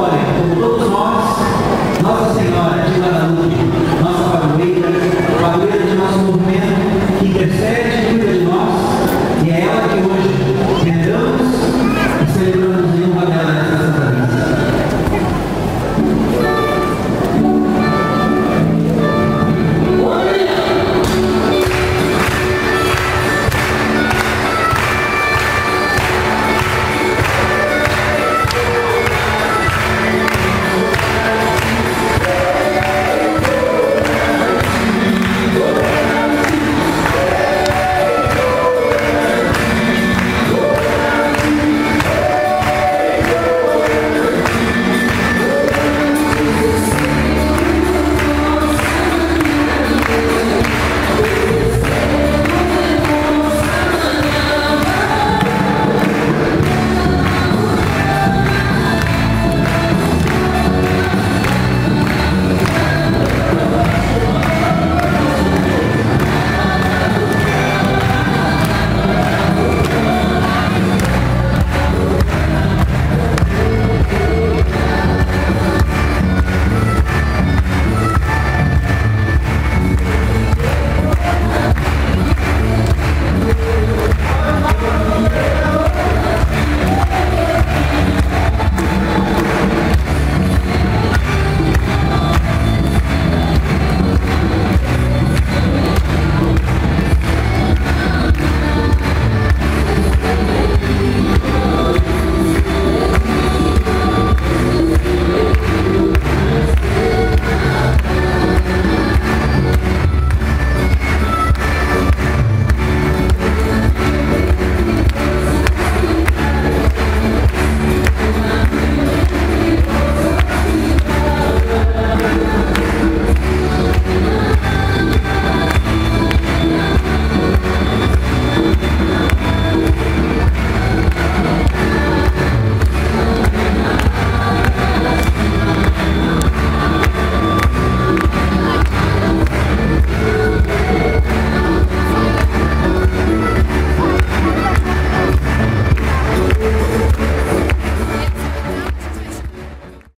Antônia, como todos nós, nossas